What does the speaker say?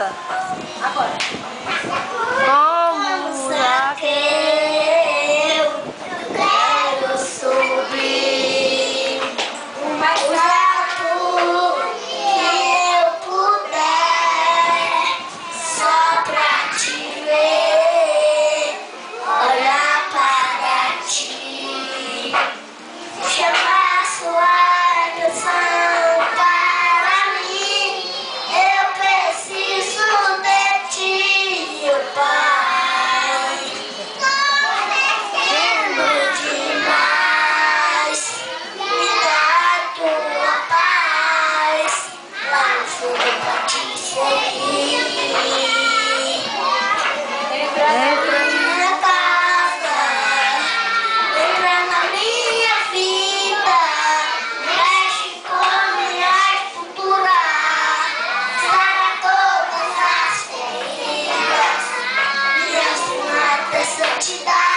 하다. te.